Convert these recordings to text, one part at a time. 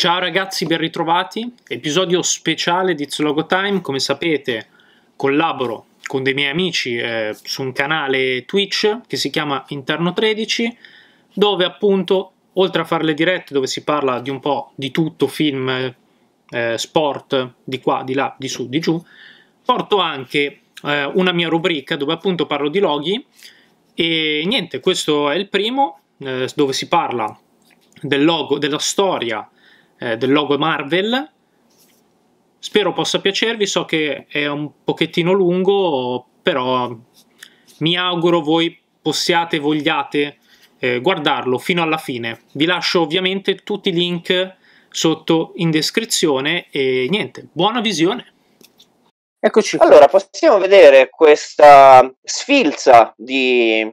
Ciao ragazzi, ben ritrovati. Episodio speciale di It's Logo Time. Come sapete, collaboro con dei miei amici eh, su un canale Twitch che si chiama Interno 13, dove appunto, oltre a fare le dirette dove si parla di un po' di tutto, film, eh, sport, di qua, di là, di su, di giù, porto anche eh, una mia rubrica dove appunto parlo di loghi e niente, questo è il primo eh, dove si parla del logo, della storia eh, del logo Marvel. Spero possa piacervi, so che è un pochettino lungo, però mi auguro voi possiate e vogliate eh, guardarlo fino alla fine. Vi lascio ovviamente tutti i link sotto in descrizione e niente, buona visione. Eccoci qua. Allora, possiamo vedere questa sfilza di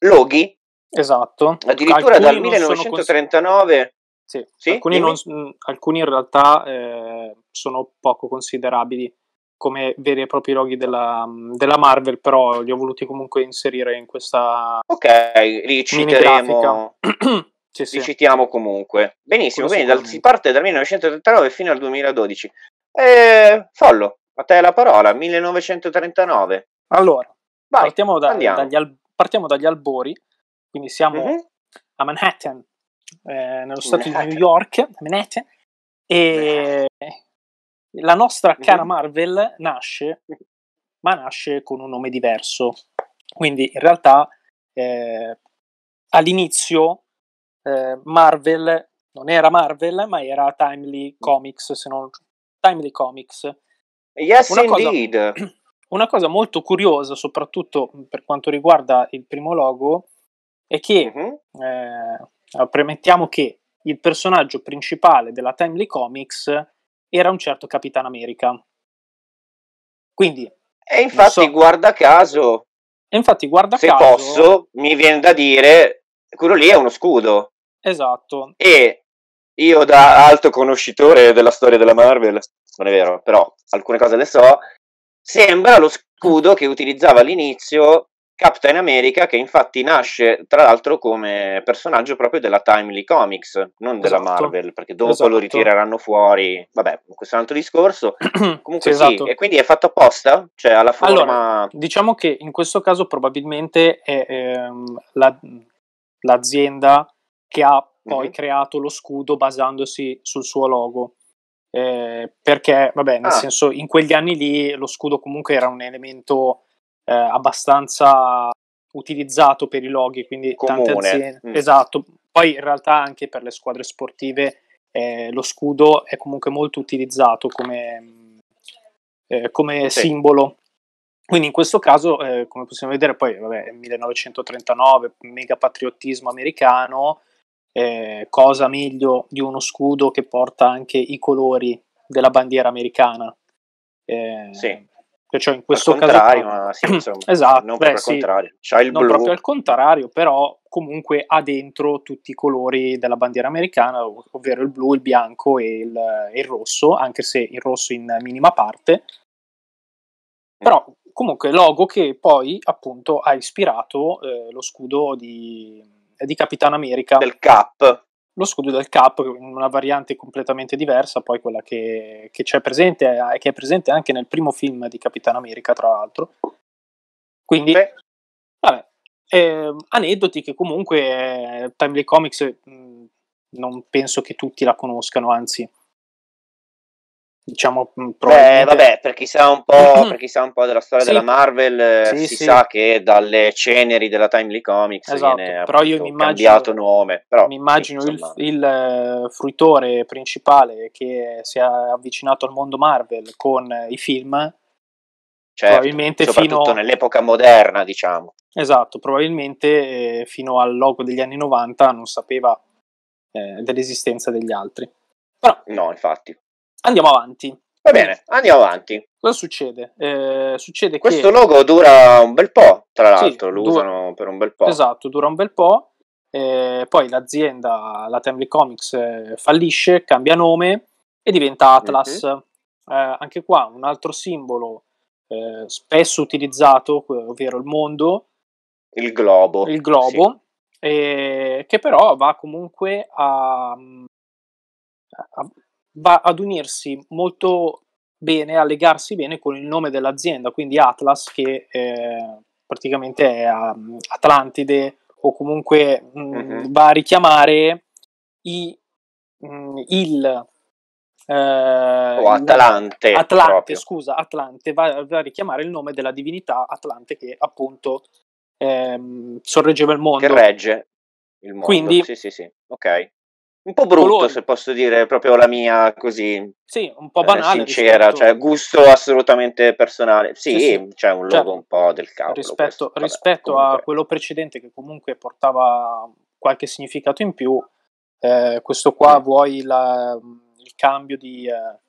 loghi. Esatto. Addirittura Alcuni dal 1939 sì, sì alcuni, non, alcuni, in realtà eh, sono poco considerabili come veri e propri loghi della, della, Marvel, però li ho voluti comunque inserire in questa. Ok, li citeremo. sì, sì. Li citiamo comunque. Benissimo, quindi dal, si parte dal 1939 fino al 2012. Eh, Follo, a te la parola, 1939. Allora, Vai, partiamo, da, dagli, al, partiamo, dagli, albori, quindi siamo mm-hmm. a Manhattan, eh, nello stato Manhattan. di New York, Manhattan, e la nostra cara Marvel nasce, ma nasce con un nome diverso. Quindi in realtà eh, all'inizio eh, Marvel non era Marvel, ma era Timely Comics, se non Timely Comics. Yes, una indeed. Cosa, una cosa molto curiosa, soprattutto per quanto riguarda il primo logo, è che uh-huh. eh, premettiamo che il personaggio principale della Timely Comics era un certo Capitan America. Quindi. E infatti, so, guarda caso. E infatti, guarda se caso. Se posso, mi viene da dire, quello lì è uno scudo. Esatto. E io, da alto conoscitore della storia della Marvel, non è vero, però alcune cose le so. Sembra lo scudo che utilizzava all'inizio Captain America, che infatti nasce tra l'altro come personaggio proprio della Timely Comics, non della esatto. Marvel, perché dopo esatto. lo ritireranno fuori. Vabbè, questo è un altro discorso. Comunque sì, esatto. e quindi è fatto apposta? Cioè alla forma... Allora, diciamo che in questo caso probabilmente è ehm, la, l'azienda che ha poi mm-hmm. creato lo scudo basandosi sul suo logo. Eh, perché, vabbè, nel ah. senso, in quegli anni lì lo scudo comunque era un elemento eh, abbastanza utilizzato per i loghi, quindi Comune. tante aziende. Mm. Esatto. Poi in realtà anche per le squadre sportive eh, lo scudo è comunque molto utilizzato come, eh, come sì. simbolo. Quindi in questo caso, eh, come possiamo vedere, poi vabbè, 1939, mega patriottismo americano, eh, cosa meglio di uno scudo che porta anche i colori della bandiera americana. Eh, sì. Cioè in questo al caso ma sì, insomma, esatto, non beh, proprio sì, al contrario. C'ha il non blu. proprio al contrario, però comunque ha dentro tutti i colori della bandiera americana, ovvero il blu, il bianco e il, e il rosso, anche se il rosso in minima parte. Però comunque logo che poi appunto ha ispirato eh, lo scudo di, di Capitan America. Del Cap lo scudo del Cap in una variante completamente diversa, poi quella che, che c'è presente e eh, che è presente anche nel primo film di Capitan America, tra l'altro. Quindi, Beh. vabbè, eh, aneddoti che comunque eh, Timely Comics mh, non penso che tutti la conoscano, anzi diciamo probabilmente... Beh, vabbè, per chi sa un po', per chi sa un po' della storia sì. della Marvel, eh, sì, si sì. sa che dalle ceneri della Timely Comics esatto, viene però io mi immagino, cambiato nome. Però, mi immagino il, il uh, fruitore principale che si è avvicinato al mondo Marvel con uh, i film. Certo, probabilmente soprattutto fino... nell'epoca moderna, diciamo. Esatto, probabilmente eh, fino al logo degli anni 90 non sapeva eh, dell'esistenza degli altri. Però, no, infatti. Andiamo avanti. Va bene, andiamo avanti. Cosa succede? Eh, succede Questo che... logo dura un bel po', tra l'altro, sì, lo dura... usano per un bel po'. Esatto, dura un bel po'. Eh, poi l'azienda, la Timely Comics, eh, fallisce, cambia nome e diventa Atlas. Mm-hmm. anche qua un altro simbolo eh, spesso utilizzato, ovvero il mondo. Il globo. Il globo, sì. che però va comunque a va ad unirsi molto bene, a legarsi bene con il nome dell'azienda, quindi Atlas che eh, praticamente è um, Atlantide o comunque mh, mm-hmm. va a richiamare i, mh, mm, il eh, o Atlante. Atlante, proprio. scusa, Atlante va, va, a richiamare il nome della divinità Atlante che appunto ehm, sorreggeva il mondo. Che regge il mondo. Quindi, sì, sì, sì, ok. Un po' brutto, colori. se posso dire, proprio la mia così. Sì, un po' banale. Eh, sincera, rispetto... cioè gusto assolutamente personale. Sì, sì, sì. c'è un logo cioè, un po' del cavolo. Rispetto, questo, rispetto vabbè, a quello precedente che comunque portava qualche significato in più, eh, questo qua mm. vuoi la, il cambio di, eh,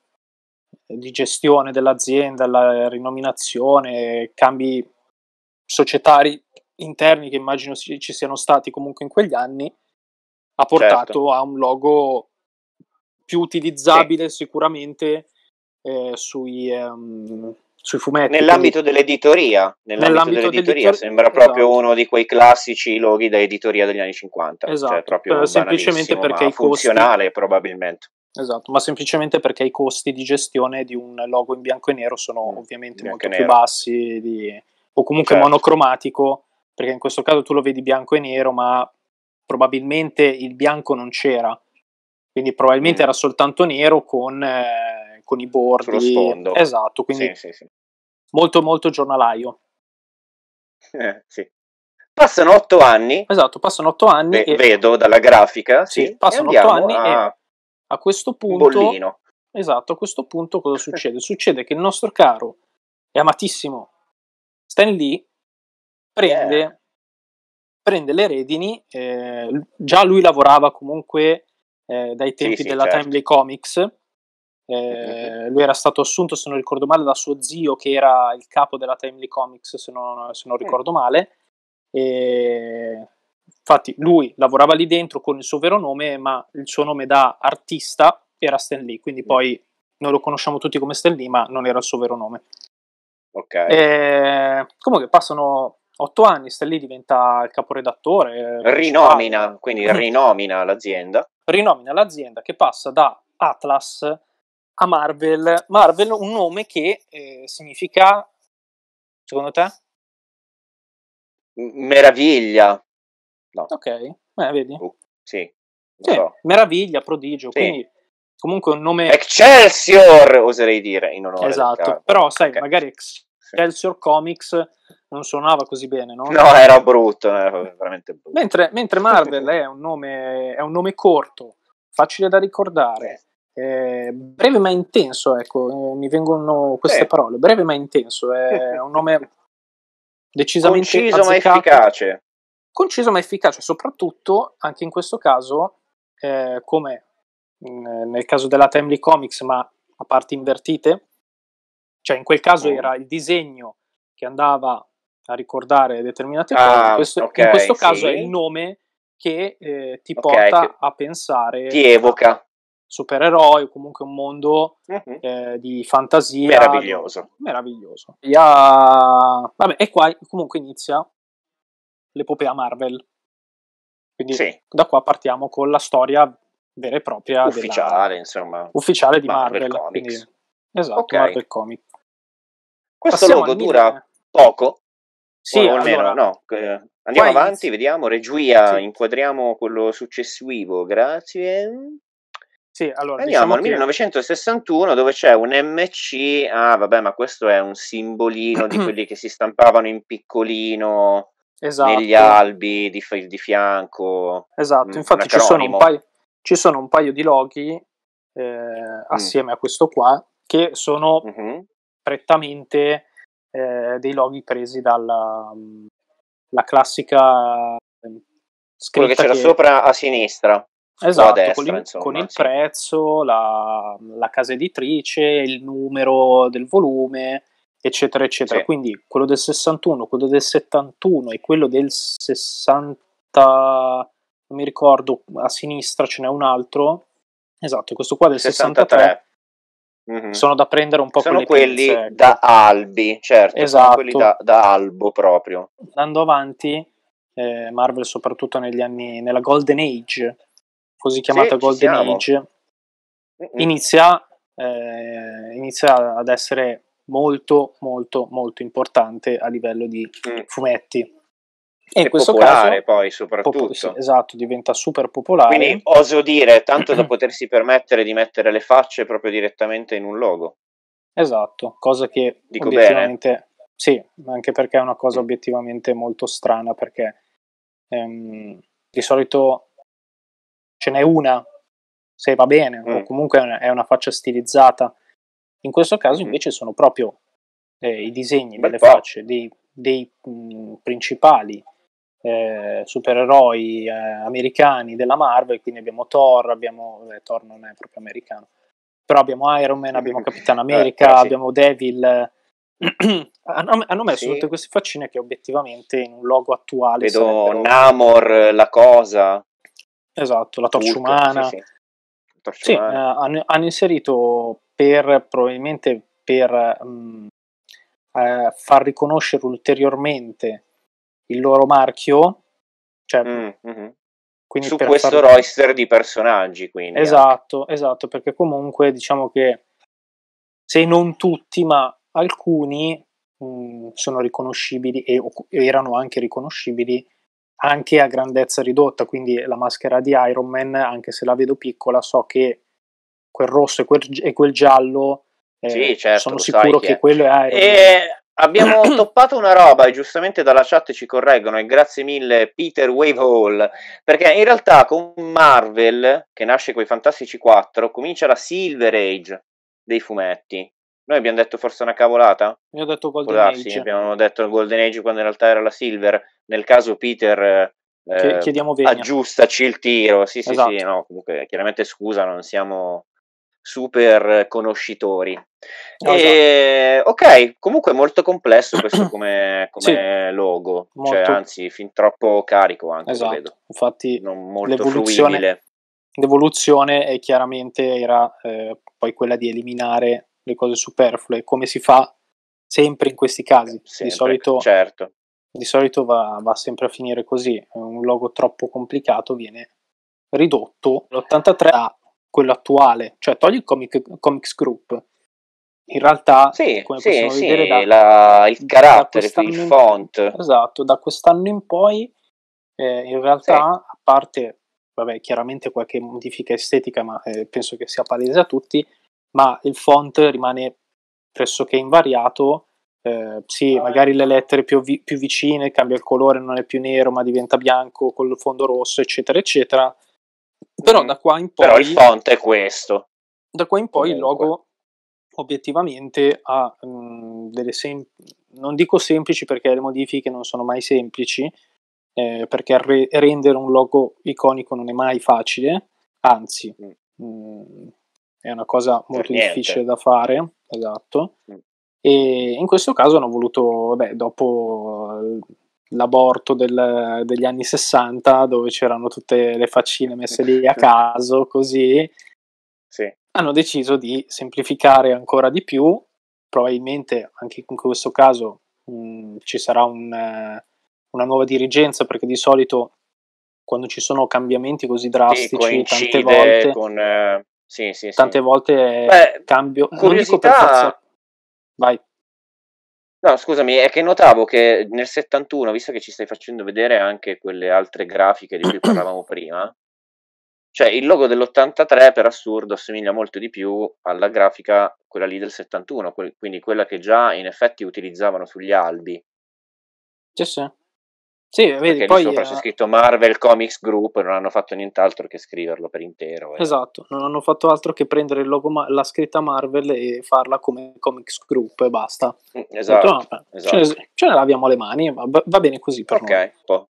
di gestione dell'azienda, la rinominazione, cambi societari interni che immagino ci siano stati comunque in quegli anni ha portato certo. a un logo più utilizzabile sì. sicuramente eh, sui, um, sui, fumetti. Nell'ambito quindi... dell'editoria, nell'ambito, nell'ambito dell'editoria sembra proprio esatto. uno di quei classici loghi da editoria degli anni 50. Cioè esatto, cioè semplicemente perché i funzionale costi... probabilmente. Esatto, ma semplicemente perché i costi di gestione di un logo in bianco e nero sono mm, ovviamente molto più bassi di... o comunque certo. monocromatico, perché in questo caso tu lo vedi bianco e nero, ma probabilmente il bianco non c'era, quindi probabilmente mm. era soltanto nero con, eh, con i bordi. Sullo sfondo. Esatto, quindi sì, sì, sì. molto molto giornalaio. Eh, sì. Passano otto anni. Esatto, passano otto anni. Ve- e... Vedo dalla grafica. Sì, passano otto anni a... e a questo punto... Bollino. Esatto, a questo punto cosa succede? succede che il nostro caro e amatissimo Stan Lee prende yeah prende le redini, eh, già lui lavorava comunque eh, dai tempi sì, sì, della certo. Timely Comics, eh, lui era stato assunto, se non ricordo male, da suo zio che era il capo della Timely Comics, se non, se non mm. ricordo male. E infatti lui lavorava lì dentro con il suo vero nome, ma il suo nome da artista era Stan Lee, quindi mm. poi noi lo conosciamo tutti come Stan Lee, ma non era il suo vero nome. Ok. E, comunque passano otto anni, sta lì diventa il caporedattore. Eh, rinomina, quindi rinomina l'azienda. Rinomina l'azienda che passa da Atlas a Marvel. Marvel, un nome che eh, significa, secondo te? Meraviglia. No. Ok, eh, vedi? Uh, sì, sì so. meraviglia, prodigio, sì. quindi comunque un nome... Excelsior, oserei dire, in onore Esatto, però sai, okay. magari Excelsior Comics non suonava così bene, no? No, era brutto, era veramente brutto. Mentre, mentre Marvel è un, nome, è un nome corto, facile da ricordare, eh, breve ma intenso, ecco, eh, mi vengono queste eh. parole, breve ma intenso, è un nome decisamente conciso ma efficace. Conciso ma efficace, soprattutto anche in questo caso, eh, come nel caso della Timely Comics, ma a parti invertite, cioè in quel caso mm. era il disegno che andava a ricordare determinate cose. Ah, in questo, okay, in questo caso sì. è il nome che eh, ti okay, porta che a pensare. Ti evoca. Supereroi o comunque un mondo uh-huh. eh, di fantasia. Meraviglioso. Meraviglioso. Yeah. Vabbè, e qua comunque inizia l'epopea Marvel. Quindi sì. da qua partiamo con la storia vera e propria. Ufficiale, della... insomma. Ufficiale di Marvel. Marvel quindi... Esatto, okay. Marvel Comics. Questo Passiamo logo dura poco, sì, o almeno allora, no. Eh, andiamo avanti, inizio. vediamo. Regia, sì. inquadriamo quello successivo. Grazie. Sì, allora, Andiamo diciamo al 1961 dove c'è un MC. Ah, vabbè, ma questo è un simbolino di quelli che si stampavano in piccolino esatto. negli albi di, di fianco. Esatto, infatti ci sono, paio, ci sono, un paio, di loghi eh, assieme mm. a questo qua che sono mm-hmm. prettamente eh, dei loghi presi dalla la classica scritta quello che c'era che... sopra a sinistra esatto, destra, con, il, insomma, con il sì. prezzo, la, la, casa editrice, il numero del volume, eccetera, eccetera. Sì. Quindi quello del 61, quello del 71 e quello del 60, non mi ricordo, a sinistra ce n'è un altro. Esatto, questo qua del 63. 63 Mm-hmm. Sono da prendere un po' sono quelli pinze, ecco. da albi, certo, esatto. quelli da, da, albo proprio. Andando avanti, eh, Marvel soprattutto negli anni, nella Golden Age, così chiamata sì, Golden Age, inizia, eh, inizia ad essere molto molto molto importante a livello di mm. fumetti e in questo popolare caso, poi soprattutto. Popo- sì, esatto, diventa super popolare. Quindi oso dire, tanto da potersi permettere di mettere le facce proprio direttamente in un logo. Esatto, cosa che Dico obiettivamente... Bene. Sì, anche perché è una cosa mm. obiettivamente molto strana, perché ehm, di solito ce n'è una, se va bene, mm. o comunque è una faccia stilizzata. In questo caso mm. invece sono proprio eh, i disegni Bel delle po'. facce dei, dei mh, mm, principali eh, supereroi eh, americani della Marvel, quindi abbiamo Thor, abbiamo eh, Thor non è proprio americano, però abbiamo Iron Man, abbiamo Capitan America, eh, sì. abbiamo Devil. hanno, hanno, messo sì. tutte queste faccine che obiettivamente in un logo attuale vedo sarebbero... Namor, la cosa esatto, la torcia umana sì, sì. Eh, hanno, hanno, inserito per probabilmente per mh, eh, far riconoscere ulteriormente il loro marchio, cioè, mm, mm-hmm. su questo far... roster di personaggi. Quindi, esatto, anche. esatto, perché comunque diciamo che se non tutti, ma alcuni mh, mm, sono riconoscibili e erano anche riconoscibili anche a grandezza ridotta, quindi la maschera di Iron Man, anche se la vedo piccola, so che quel rosso e quel, e quel giallo eh, sì, certo, sono sicuro che, che quello è Iron e... Abbiamo toppato una roba e giustamente dalla chat ci correggono e grazie mille Peter Wavehall perché in realtà con Marvel che nasce con i Fantastici 4 comincia la Silver Age dei fumetti. Noi abbiamo detto forse una cavolata? Io ho detto Golden Age. Abbiamo detto Golden Age quando in realtà era la Silver. Nel caso Peter eh, aggiustaci il tiro. Sì, sì, esatto. sì, no, comunque chiaramente scusa, non siamo super conoscitori. No, e, esatto. Ok, comunque molto complesso questo come, come sì, logo, cioè, anzi fin troppo carico anche, esatto. vedo. Infatti non molto l'evoluzione, fluibile. L'evoluzione è chiaramente era eh, poi quella di eliminare le cose superflue, come si fa sempre in questi casi. Sempre, di solito, certo. di solito va, va sempre a finire così, un logo troppo complicato viene ridotto. L'83 ha quello attuale, cioè togli il comic, Comics Group. In realtà, sì, come sì, possiamo sì, vedere, da, la, il carattere, il font. In, esatto, da quest'anno in poi, eh, in realtà, sì. a parte, vabbè, chiaramente qualche modifica estetica, ma eh, penso che sia palese a tutti, ma il font rimane pressoché invariato. Eh, sì, magari le lettere più, vi- più vicine, cambia il colore, non è più nero, ma diventa bianco con il fondo rosso, eccetera, eccetera però da qua in poi... Però il font è questo. Da qua in poi Comunque. il logo obiettivamente ha mh, mm, delle sem- non dico semplici perché le modifiche non sono mai semplici, eh, perché re- rendere un logo iconico non è mai facile, anzi mm. mh, mm, è una cosa molto difficile da fare, esatto. Mm. E in questo caso hanno voluto, vabbè, dopo l'aborto del, degli anni 60 dove c'erano tutte le faccine messe lì a caso così sì. hanno deciso di semplificare ancora di più. Probabilmente anche in questo caso mh, ci sarà un, una nuova dirigenza perché di solito quando ci sono cambiamenti così drastici sì, tante volte con, eh, sì, tante volte Beh, cambio. Curiosità... vai No, scusami, è che notavo che nel 71, visto che ci stai facendo vedere anche quelle altre grafiche di cui parlavamo prima, cioè il logo dell'83 per assurdo assomiglia molto di più alla grafica, quella lì del 71, quindi quella che già in effetti utilizzavano sugli albi. Sì, sì. Sì, vedi, Perché poi sopra c'è scritto Marvel Comics Group, non hanno fatto nient'altro che scriverlo per intero. Eh. Esatto, non hanno fatto altro che prendere il logo, la scritta Marvel e farla come Comics Group e basta. Mm, esatto. Detto, no, esatto. Ce, ne, ce, ne, laviamo le mani, va, va bene così per okay. noi.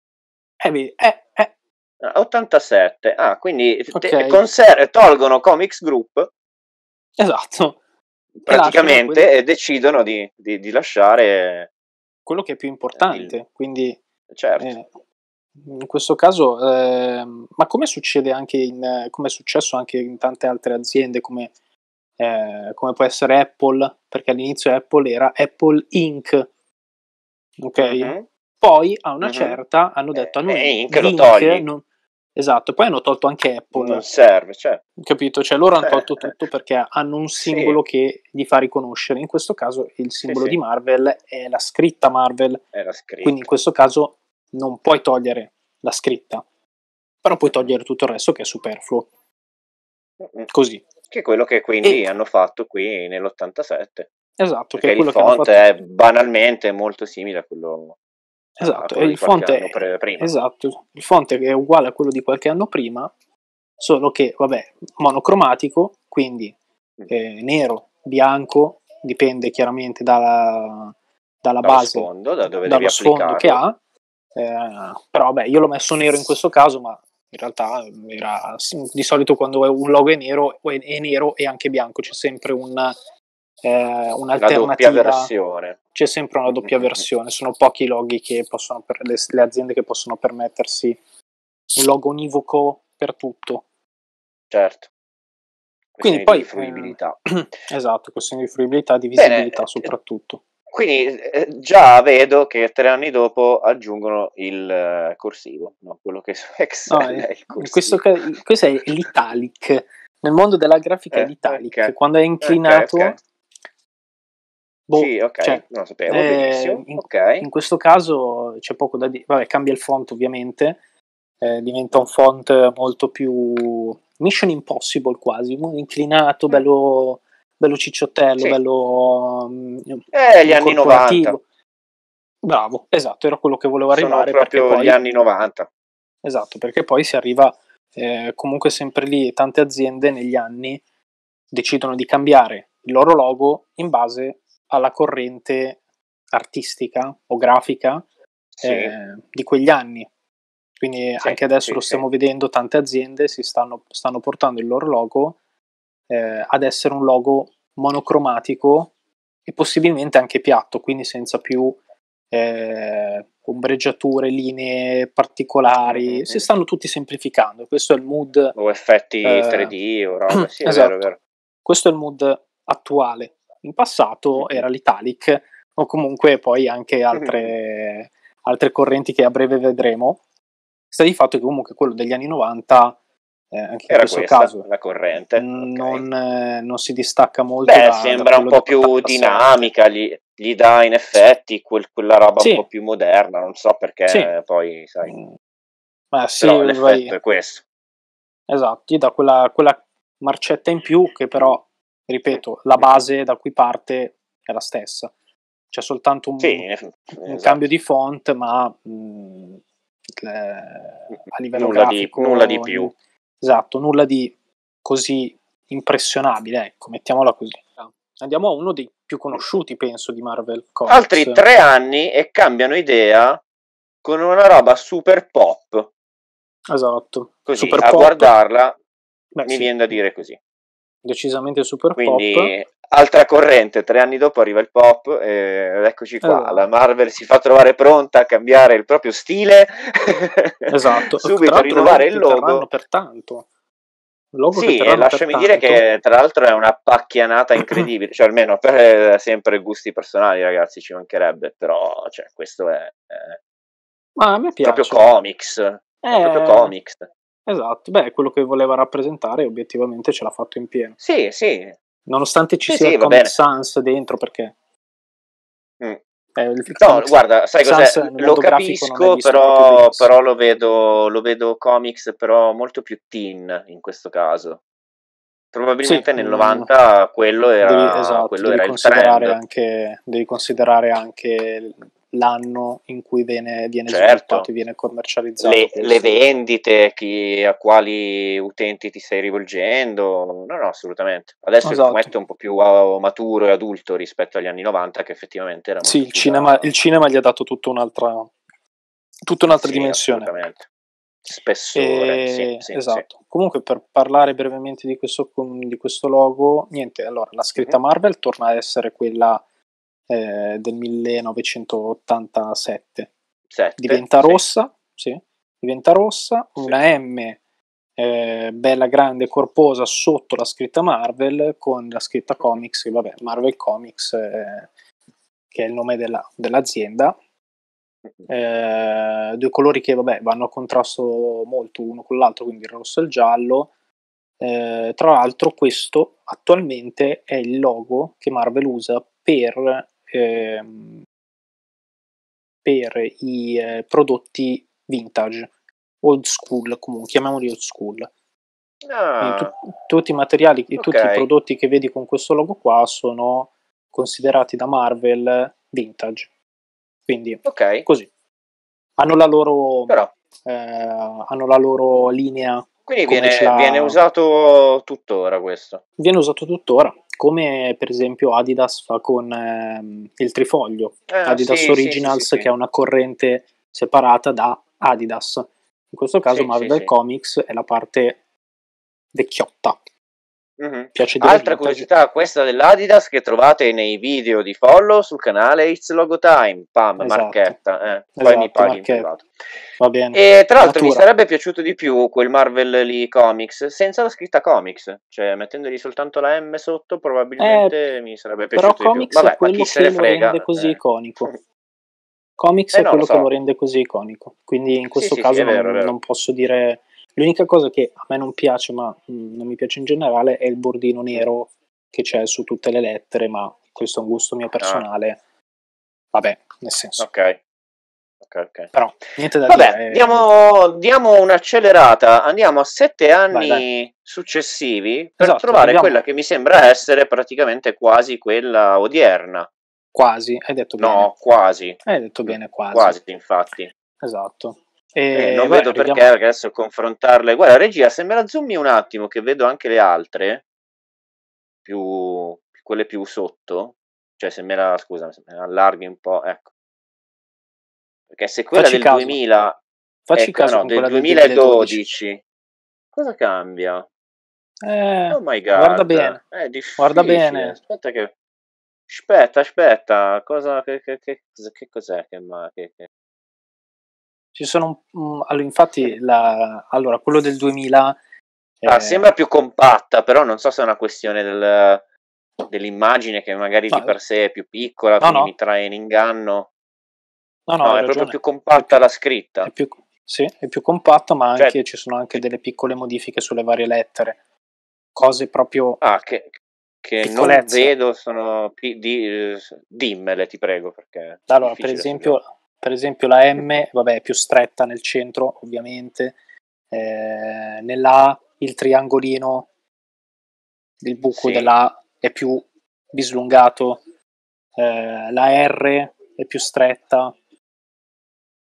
Eh, vedi, eh, eh. 87, ah, quindi okay. conser- tolgono Comics Group. Esatto. Praticamente e, e decidono di, di, di, lasciare quello che è più importante, il... quindi certo. Eh, in questo caso, eh, ma come succede anche in, come è successo anche in tante altre aziende come, eh, come può essere Apple, perché all'inizio Apple era Apple Inc. Ok? Uh-huh. Poi a una uh-huh. certa hanno detto a noi eh, Inc. lo togli. Non, Esatto, poi hanno tolto anche Apple. Non serve, cioè. Capito? Cioè loro hanno tolto tutto perché hanno un simbolo sì. che gli fa riconoscere. In questo caso il simbolo sì, di Marvel è la scritta Marvel. È la scritta. Quindi in questo caso non puoi togliere la scritta, però puoi togliere tutto il resto che è superfluo. Così. Che è quello che quindi e... hanno fatto qui nell'87. Esatto, perché che il font è banalmente molto simile a quello Esatto, e il font, è, esatto, il font è uguale a quello di qualche anno prima, solo che, vabbè, monocromatico, quindi mm. eh, nero, bianco, dipende chiaramente dalla, dalla base, sfondo, da dove dallo sfondo che ha, eh, però vabbè, io l'ho messo nero in questo caso, ma in realtà era, di solito quando un logo è nero, è nero e anche bianco, c'è sempre un, eh, un'alternativa. Una versione. C'è sempre una doppia versione, sono pochi loghi che possono per le, le aziende che possono permettersi un logo univoco per tutto. Certo. Quindi poi, di fruibilità. Eh, esatto, questione di fruibilità, di visibilità Bene, soprattutto. Quindi eh, già vedo che tre anni dopo aggiungono il eh, corsivo, no? quello che su Excel no, è il corsivo. Questo, questo, è l'italic. Nel mondo della grafica è eh, l'italic. Okay. Quando è inclinato okay, okay. Boh, sì, ok, cioè, non lo sapevo, eh, in, okay. in, questo caso c'è poco da dire, vabbè, cambia il font ovviamente, eh, diventa un font molto più Mission Impossible quasi, inclinato, mm. bello, bello cicciottello, sì. bello... Mm, eh, gli anni 90. Bravo, esatto, era quello che volevo arrivare. Sono proprio poi, gli anni 90. Esatto, perché poi si arriva eh, comunque sempre lì, tante aziende negli anni decidono di cambiare il loro logo in base alla corrente artistica o grafica sì. eh, di quegli anni. Quindi sì, anche adesso sì, lo stiamo vedendo, tante aziende si stanno, stanno portando il loro logo eh, ad essere un logo monocromatico e possibilmente anche piatto, quindi senza più eh, ombreggiature, linee particolari, mm-hmm. si stanno tutti semplificando. Questo è il mood. O effetti eh, 3D o roba, sì, esatto. vero, vero. Questo è il mood attuale in passato era l'Italic o comunque poi anche altre, altre correnti che a breve vedremo. Sta di fatto che comunque quello degli anni 90 eh, anche Era in questo caso la corrente non, okay. eh, non, si distacca molto Beh, da, sembra da un po' più dinamica gli, gli, dà in effetti quel, quella roba sì. un po' più moderna non so perché sì. poi sai mm. Ma sì, però l'effetto vai... è questo esatto gli dà quella, quella marcetta in più che però ripeto, la base da cui parte è la stessa. C'è soltanto un, sì, un cambio di font, ma mh, mm, a livello nulla grafico... Di, nulla di più. Esatto, nulla di così impressionabile, ecco, mettiamola così. Andiamo a uno dei più conosciuti, penso, di Marvel Comics. Altri tre anni e cambiano idea con una roba super pop. Esatto. Così, super a pop. guardarla Beh, mi sì. viene da dire così decisamente super Quindi, pop. Altra corrente, tre anni dopo arriva il pop ed eccoci qua, esatto. la Marvel si fa trovare pronta a cambiare il proprio stile, esatto. subito a rinnovare il logo. per tanto. Logo sì, e lasciami dire che tra l'altro è una pacchianata incredibile, cioè almeno per eh, sempre gusti personali ragazzi ci mancherebbe, però cioè, questo è, è Ma a me piace. proprio comics, è proprio Eh, comics. Esatto, beh, quello che voleva rappresentare obiettivamente ce l'ha fatto in pieno. Sì, sì, Nonostante ci Sì, sia sì, Comic. Sans dentro, perché Mm. eh, No, guarda, sai cos'è? nel Lo capisco, però, però lo vedo, lo vedo comics, però molto più teen in questo caso. Sì, Probabilmente nel mm, 90 quello devi, era, esatto, quello devi era il considerare trend. anche, devi considerare anche l'anno in cui viene, viene Certo. sviluppato e viene commercializzato Le, le vendite, chi, a quali utenti ti stai rivolgendo? No, no, assolutamente. Adesso il Esatto. fumetto è un po' più uh, maturo e adulto rispetto agli anni 90, che effettivamente era Sì, il cinema, da... il cinema gli ha dato tutta un'altra, tutta un'altra Sì, dimensione. Spessore, sì, E- sì, sì. esatto. Comunque, per parlare brevemente di questo, di questo logo, niente, allora la scritta Mhm. Marvel torna a essere quella eh, del 1987. Sette, Diventa sì. rossa, sì, diventa rossa, una M eh, bella grande corposa sotto la scritta Marvel con la scritta Comics, vabbè, Marvel Comics, eh, che è il nome della- dell'azienda. eh, due colori che vabbè, vanno a contrasto molto uno con l'altro, quindi il rosso e il giallo. Eh, tra l'altro questo attualmente è il logo che Marvel usa per, ehm, per i eh, prodotti vintage, old school, comunque chiamiamoli old school. Ah, tu- tutti i materiali, Ok. tutti i prodotti che vedi con questo logo qua sono considerati da Marvel vintage. Quindi ok, così. Hanno la loro, però. eh, hanno la loro linea, Quindi viene, viene usato tuttora questo. viene usato tuttora, come per esempio Adidas fa con ehm, il trifoglio. Ah, Adidas sì, Originals sì, sì, che è una corrente separata da Adidas. In questo caso Marvel. Comics è la parte vecchiotta. Mhm. Dire Altra curiosità, questa dell'Adidas che trovate nei video di follow sul canale It's Logo Time. Pam, Esatto. marchetta. eh. Poi Esatto, mi paghi in marchetta. privato. Va bene. E tra l'altro mi Natura. sarebbe piaciuto di più quel Marvel lì Comics senza la scritta Comics, cioè mettendogli soltanto la M sotto, probabilmente mi sarebbe Eh, Però piaciuto di più. Comics Vabbè, è quello chi se che lo rende così eh. iconico. Comics Eh è no, quello lo che so. lo rende così iconico. Quindi in questo sì, caso sì, non, vero. non posso dire. L'unica cosa che a me non piace, ma mm, non mi piace in generale, è il bordino nero che c'è su tutte le lettere, ma questo è un gusto Ah. mio personale. Vabbè, nel senso. Ok. Ok, ok. Però niente da Vabbè, dire. eh, diamo, diamo un'accelerata, andiamo a sette anni Vai, successivi per Esatto, trovare arriviamo- quella che mi sembra essere praticamente quasi quella odierna. Quasi, hai detto bene. No, quasi, Hai detto bene, quasi. quasi infatti. Esatto. Eh, E non vedo perché perché adesso confrontarle. Guarda, regia, se me la zoomi un attimo che vedo anche le altre, più quelle più sotto, cioè se me la, scusa, se me la allarghi un po', ecco. Perché se quella Facci del caso. 2000 Facci ecco, caso no, del quella del 2012. Cosa cambia? Eh, Oh my god. guarda bene. È difficile. Guarda bene. Aspetta che Aspetta, aspetta, cosa che, che, che, che cos'è che, ma, che, che... Ci sono mm, allora, infatti la, allora quello del 2000 Ah, eh, sembra più compatta, però non so se è una questione del, dell'immagine che magari No, di per sé è più piccola, no, quindi no. mi trae in inganno. no, no, No, è proprio ragione. più compatta la scritta. È più, sì, è più compatta, ma Cioè- anche ci sono anche delle piccole modifiche sulle varie lettere. Cose proprio Ah, che, che non vedo, sono di, eh, dimmele, ti prego, perché Allora, per esempio, per esempio la M, vabbè, è più stretta nel centro, ovviamente. Eh, nella A il triangolino, il buco Sì. della A è più bislungato, eh, la R è più stretta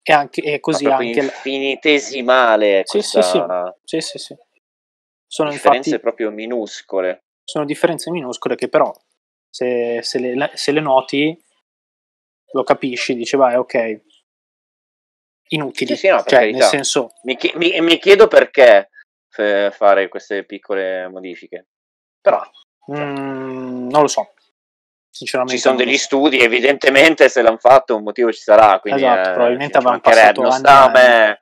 e, anche, e così anche... infinitesimale Sì, questa sì, sì. Sì, sì, sì. Sono differenze infatti proprio minuscole. sono differenze minuscole che però se, se le, se le noti lo capisci, dici vai, ok, inutili. Sì, sì, no, cioè, nel senso, Mi, chi- mi- mi chiedo perché f- fare queste piccole modifiche. Però mm, non lo so. Sinceramente, ci sono degli so. studi, evidentemente se l'hanno fatto un motivo ci sarà. Quindi, Esatto, eh, probabilmente avranno passato anni sta a e me.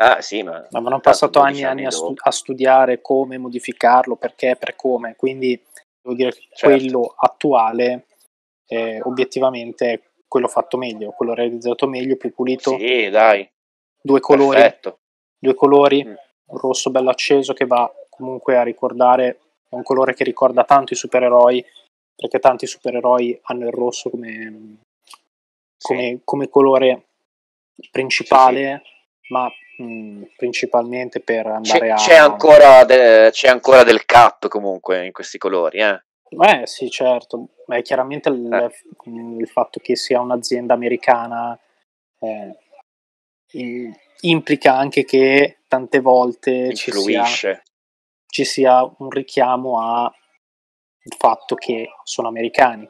Ah, sì, ma Avevano passato 12 anni e anni a, stu- a studiare come modificarlo, perché, per come. Quindi devo dire che Certo. quello attuale, eh, obiettivamente, è quello fatto meglio, quello realizzato meglio, più pulito, Sì, dai, due colori, perfetto. due colori, Mm. un rosso bello acceso che va comunque a ricordare, è un colore che ricorda tanto i supereroi, perché tanti supereroi hanno il rosso come, come, come colore principale, ma mh, principalmente per andare C'è, a... c'è ancora de- c'è ancora del cap comunque in questi colori, eh. Eh sì, certo, Beh, chiaramente il, Eh. il fatto che sia un'azienda americana eh, implica anche che tante volte ci sia, ci sia un richiamo al fatto che sono americani,